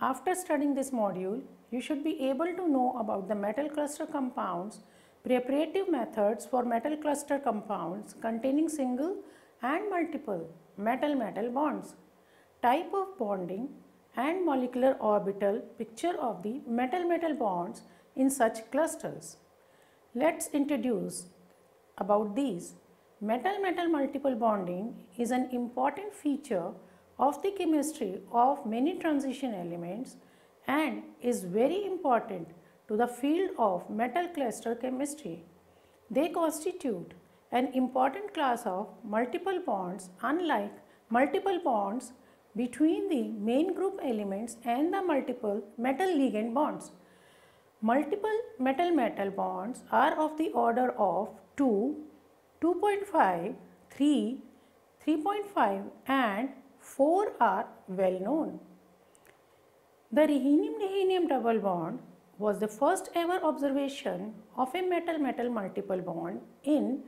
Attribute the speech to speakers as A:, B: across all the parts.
A: After studying this module, you should be able to know about the metal cluster compounds, preparative methods for metal cluster compounds containing single and multiple metal-metal bonds, type of bonding and molecular orbital picture of the metal-metal bonds in such clusters. Let's introduce about these. Metal-metal multiple bonding is an important feature of the chemistry of many transition elements and is very important to the field of metal cluster chemistry. They constitute an important class of multiple bonds unlike multiple bonds between the main group elements and the multiple metal ligand bonds. Multiple metal-metal bonds are of the order of 2, 2.5, 3, 3.5 and 4 are well known. The rhenium-rhenium double bond was the first ever observation of a metal-metal multiple bond in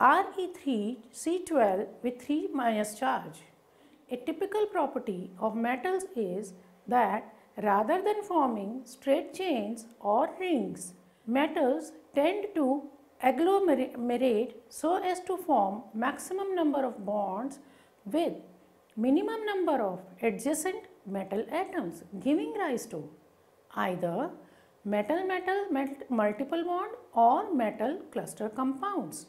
A: Re3Cl12 with 3 minus charge. A typical property of metals is that rather than forming straight chains or rings, metals tend to agglomerate so as to form maximum number of bonds with minimum number of adjacent metal atoms giving rise to either metal-metal multiple bond or metal cluster compounds.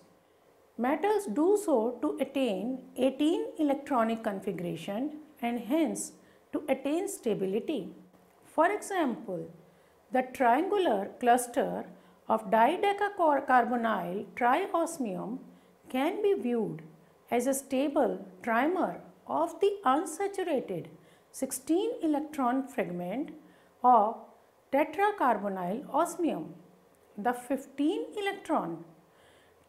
A: Metals do so to attain 18 electronic configuration and hence to attain stability. For example, the triangular cluster of didecacarbonyl triosmium can be viewed as a stable trimer of the unsaturated 16 electron fragment of tetracarbonyl osmium. The 15 electron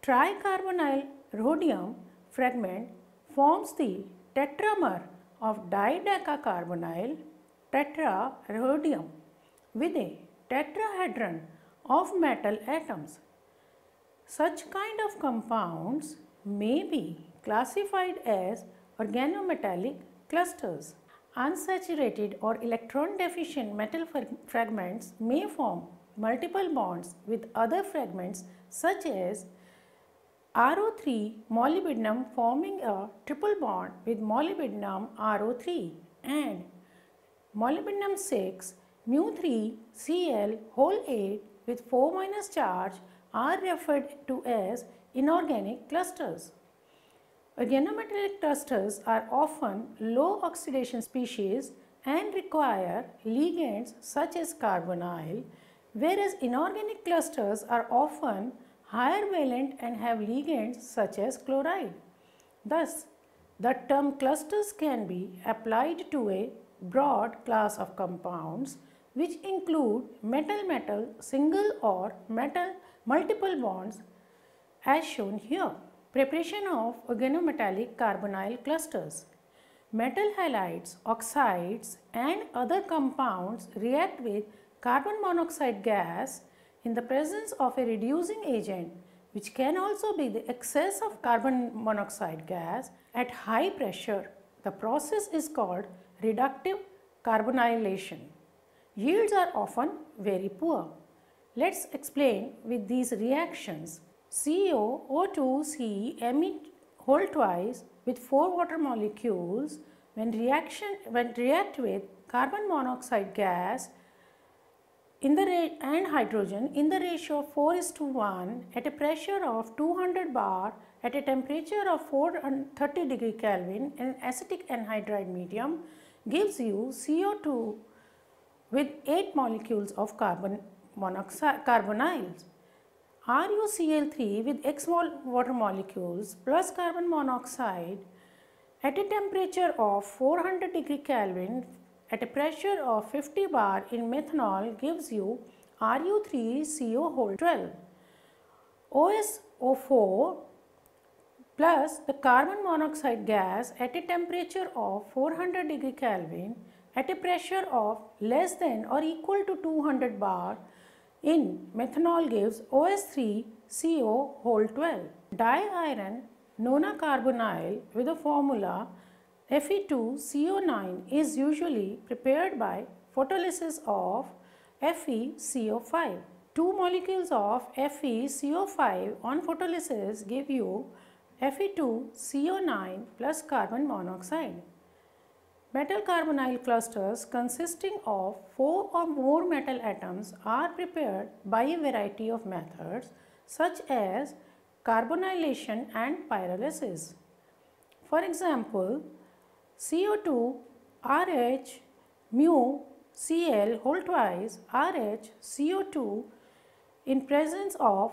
A: tricarbonyl rhodium fragment forms the tetramer of didecacarbonyl tetrarhodium with a tetrahedron of metal atoms. Such kind of compounds may be classified as organometallic clusters. Unsaturated or electron deficient metal fragments may form multiple bonds with other fragments such as RO3 molybdenum forming a triple bond with molybdenum RO3 and molybdenum 6 mu3 Cl whole 8 with 4 minus charge are referred to as inorganic clusters. Organometallic clusters are often low oxidation species and require ligands such as carbonyl, whereas inorganic clusters are often higher valent and have ligands such as chloride. Thus, the term clusters can be applied to a broad class of compounds which include metal-metal single or metal multiple bonds as shown here. Preparation of organometallic carbonyl clusters. Metal halides, oxides and other compounds react with carbon monoxide gas in the presence of a reducing agent which can also be the excess of carbon monoxide gas at high pressure. The process is called reductive carbonylation. Yields are often very poor. Let's explain with these reactions. CO O2C emit whole twice with 4 water molecules when reaction when react with carbon monoxide gas in the and hydrogen in the ratio of 4 is to 1 at a pressure of 200 bar at a temperature of 430 degree Kelvin in acetic anhydride medium gives you CO2 with 8 molecules of carbon monoxide carbonyls. RuCl3 with X water molecules plus carbon monoxide at a temperature of 400 degree Kelvin at a pressure of 50 bar in methanol gives you Ru3CO whole 12. OSO4 plus the carbon monoxide gas at a temperature of 400 degree Kelvin at a pressure of less than or equal to 200 bar in methanol gives OS3CO whole 12. Diiron nonacarbonyl with a formula Fe2CO9 is usually prepared by photolysis of FeCO5. Two molecules of FeCO5 on photolysis give you Fe2CO9 plus carbon monoxide. Metal carbonyl clusters consisting of four or more metal atoms are prepared by a variety of methods such as carbonylation and pyrolysis. For example, CO2 RH mu Cl whole twice RH CO2 in presence of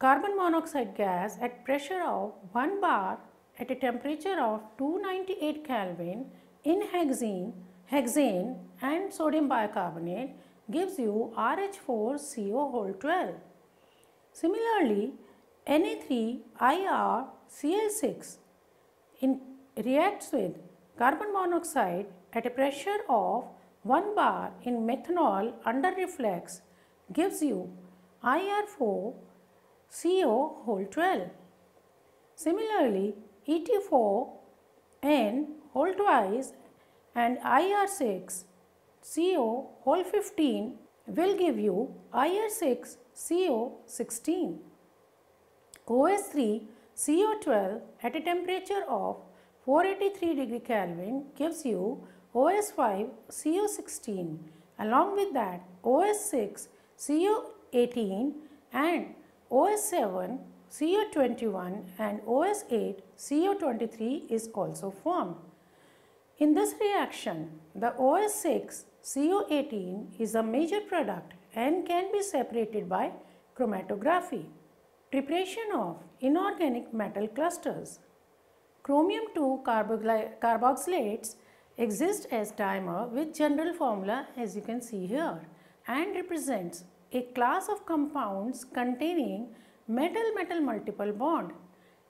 A: carbon monoxide gas at pressure of 1 bar at a temperature of 298 Kelvin in hexene, hexane and sodium bicarbonate gives you RH4CO whole 12. Similarly, Na3IrCl6 in reacts with carbon monoxide at a pressure of 1 bar in methanol under reflux gives you IR4 CO whole 12. Similarly, ET4 N whole twice and IR6 CO whole 15 will give you IR6 CO 16. OS3 CO12 at a temperature of 483 degree Kelvin gives you OS5 CO16. Along with that OS6 CO18 and OS7 CO21 and OS8 CO23 is also formed. In this reaction, the OS6 CO18 is a major product and can be separated by chromatography. Preparation of inorganic metal clusters. Chromium 2 carboxylates exist as dimer with general formula as you can see here and represents a class of compounds containing metal-metal multiple bond.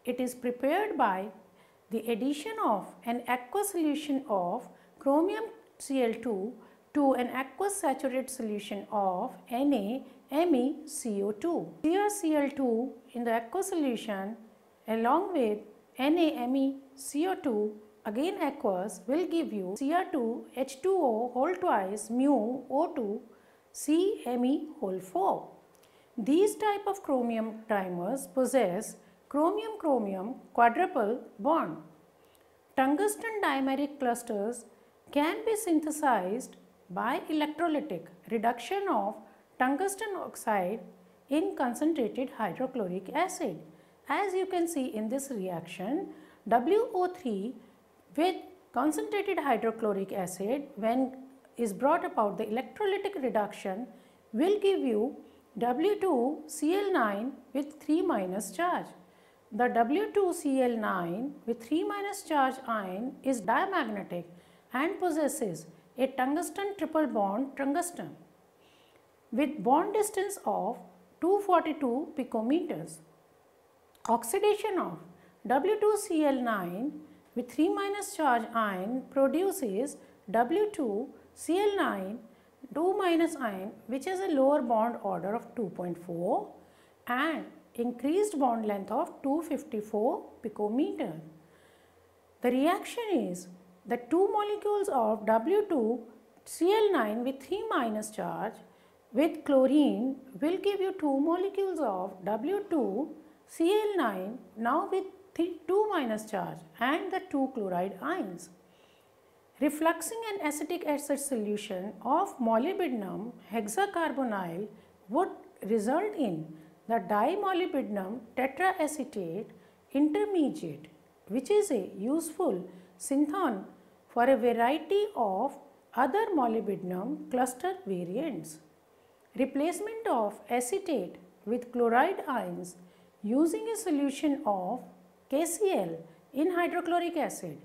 A: It is prepared by the addition of an aqueous solution of chromium Cl2 to an aqueous saturated solution of Na MeCO2. CrCl2 in the aqueous solution along with NaMeCO2 again aqueous will give you Cr2H2O whole twice mu O2 CMe whole 4. These type of chromium dimers possess chromium-chromium quadruple bond. Tungsten dimeric clusters can be synthesized by electrolytic reduction of tungsten oxide in concentrated hydrochloric acid. As you can see in this reaction, WO3 with concentrated hydrochloric acid when is brought about the electrolytic reduction will give you W2Cl9 with 3 minus charge. The W2Cl9 with 3 minus charge ion is diamagnetic and possesses a tungsten triple bond tungsten with bond distance of 242 picometers. Oxidation of W2Cl9 with 3 minus charge ion produces W2Cl9 2 minus ion which has a lower bond order of 2.4 and increased bond length of 254 picometer. The reaction is the two molecules of W2Cl9 with 3 minus charge with chlorine will give you two molecules of W2Cl9 now with 2 minus charge and the two chloride ions. Refluxing an acetic acid solution of molybdenum hexacarbonyl would result in the dimolybdenum tetraacetate intermediate which is a useful synthon for a variety of other molybdenum cluster variants. Replacement of acetate with chloride ions using a solution of KCl in hydrochloric acid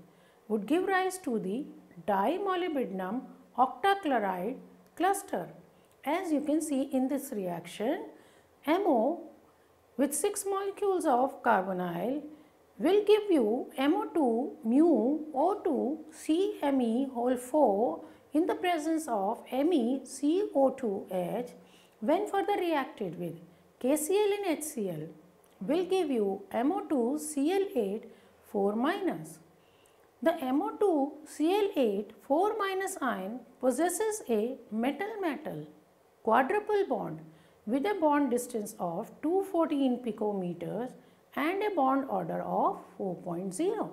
A: would give rise to the dimolybdenum octachloride cluster. As you can see in this reaction, MO with 6 molecules of carbonyl will give you MO2 mu O2 CMe whole 4 in the presence of MeCO2H when further reacted with KCl in HCl will give you MO2 Cl8 4 minus. The MO2 Cl8 4 minus ion possesses a metal-metal quadruple bond with a bond distance of 214 picometers and a bond order of 4.0.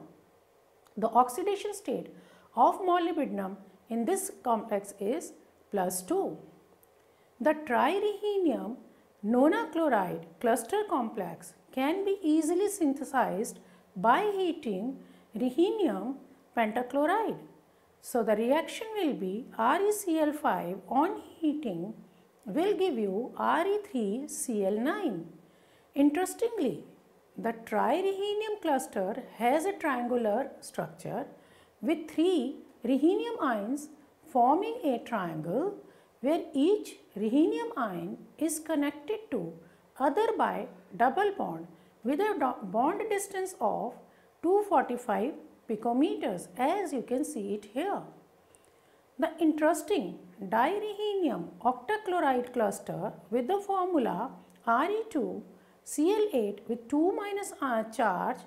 A: The oxidation state of molybdenum in this complex is plus 2. The trirhenium nonachloride cluster complex can be easily synthesized by heating rhenium pentachloride. So the reaction will be ReCl5 on heating will give you Re3Cl9. Interestingly, the trirhenium cluster has a triangular structure with three rhenium ions forming a triangle where each rhenium ion is connected to other by double bond with a bond distance of 245 picometers as you can see it here. The interesting dirhenium octachloride cluster with the formula Re2 Cl8 with 2 minus R charge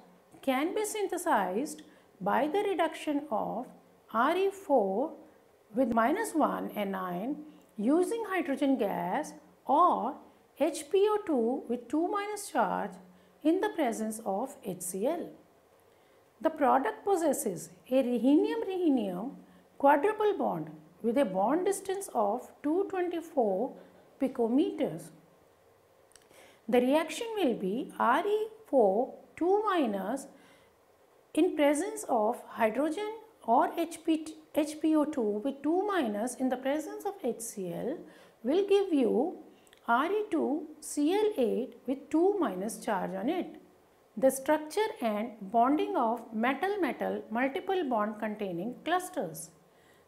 A: can be synthesized by the reduction of Re4 with minus 1 anion using hydrogen gas or HPO2 with 2 minus charge in the presence of HCl. The product possesses a rhenium-rhenium quadruple bond with a bond distance of 224 picometers. The reaction will be Re4 2 minus in presence of hydrogen or HP, HPO2 with 2 minus in the presence of HCl will give you Re2 Cl8 with 2 minus charge on it. The structure and bonding of metal-metal multiple bond containing clusters.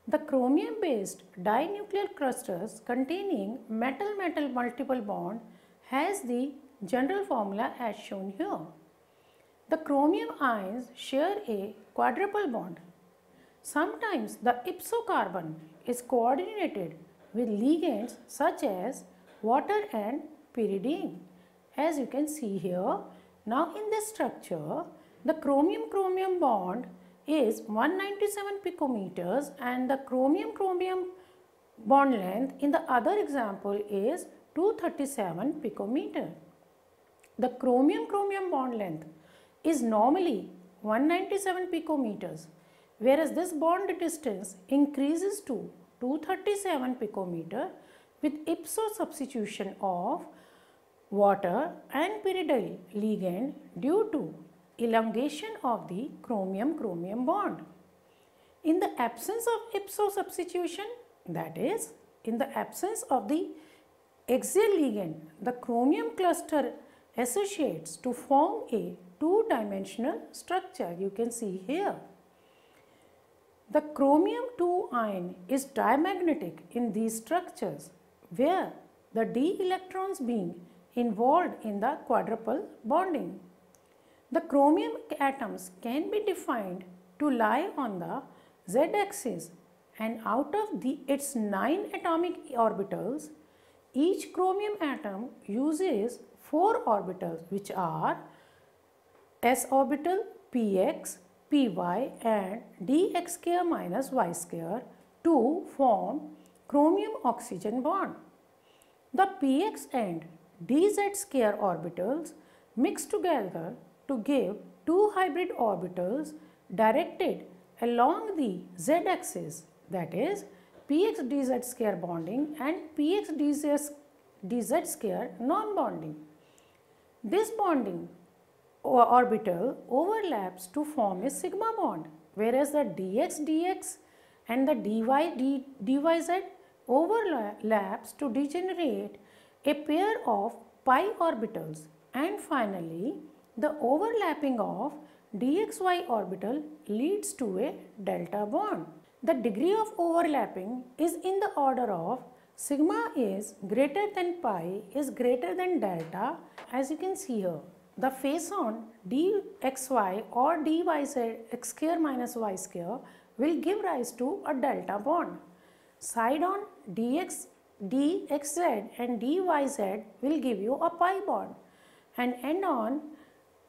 A: The chromium based dinuclear clusters containing metal-metal multiple bond has the general formula as shown here. The chromium ions share a quadruple bond. Sometimes the ipso carbon is coordinated with ligands such as water and pyridine. As you can see here, now in this structure, the chromium-chromium bond is 197 picometers and the chromium-chromium bond length in the other example is 237 picometer. The chromium-chromium bond length is normally 197 picometers whereas this bond distance increases to 237 picometer with ipso substitution of water and pyridyl ligand due to elongation of the chromium-chromium bond. In the absence of ipso substitution, that is, in the absence of the axial ligand, the chromium cluster associates to form a two-dimensional structure you can see here. The chromium 2 ion is diamagnetic in these structures where the d electrons being involved in the quadruple bonding. The chromium atoms can be defined to lie on the z-axis and out of the, its 9 atomic orbitals, each chromium atom uses 4 orbitals which are s orbital, px, py and dx square minus y square to form chromium oxygen bond. The px and dz square orbitals mix together to give two hybrid orbitals directed along the z-axis that is px dz square bonding and px dz, square non-bonding. This bonding orbital overlaps to form a sigma bond whereas the dx dx and the dy dyz overlaps to degenerate a pair of pi orbitals and finally the overlapping of dxy orbital leads to a delta bond. The degree of overlapping is in the order of sigma is greater than pi is greater than delta as you can see here. The face on dxy or dyz x square minus y square will give rise to a delta bond. Side on dx, dxz and dyz will give you a pi bond and end on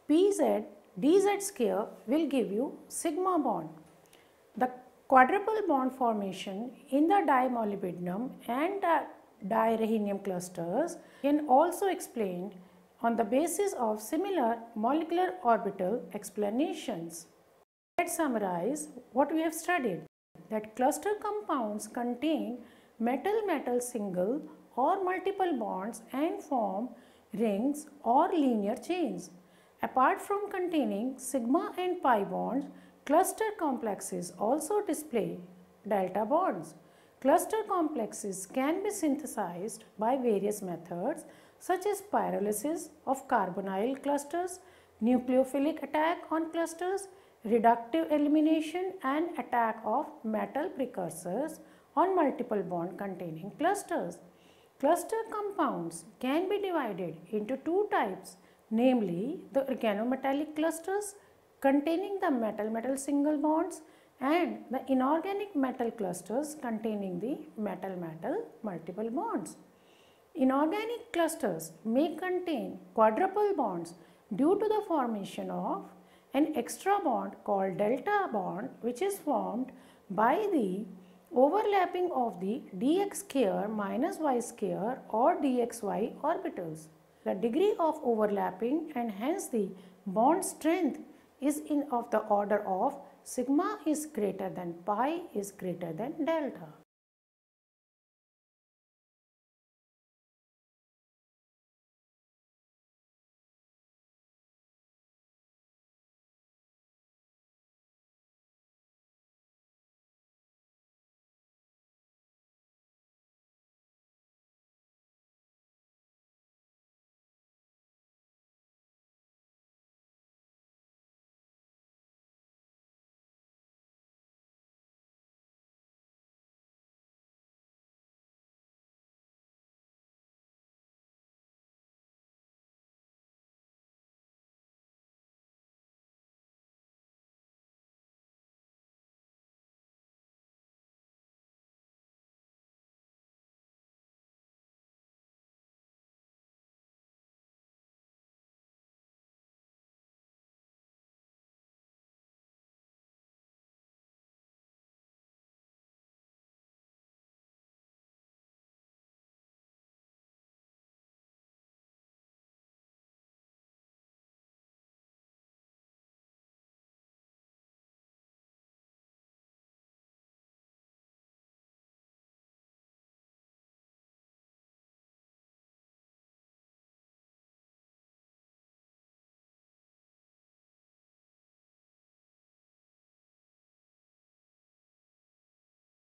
A: Pz dz square will give you sigma bond. The quadruple bond formation in the dimolybdenum and dirhenium clusters can also explained on the basis of similar molecular orbital explanations. Let's summarize what we have studied. That cluster compounds contain metal-metal single or multiple bonds and form rings or linear chains. Apart from containing sigma and pi bonds, cluster complexes also display delta bonds. Cluster complexes can be synthesized by various methods such as pyrolysis of carbonyl clusters, nucleophilic attack on clusters, reductive elimination and attack of metal precursors on multiple bond containing clusters. Cluster compounds can be divided into two types namely the organometallic clusters containing the metal-metal single bonds and the inorganic metal clusters containing the metal-metal multiple bonds. Inorganic clusters may contain quadruple bonds due to the formation of an extra bond called delta bond which is formed by the overlapping of the dx square minus y square or dxy orbitals. The degree of overlapping and hence the bond strength is in of the order of sigma is greater than pi is greater than delta.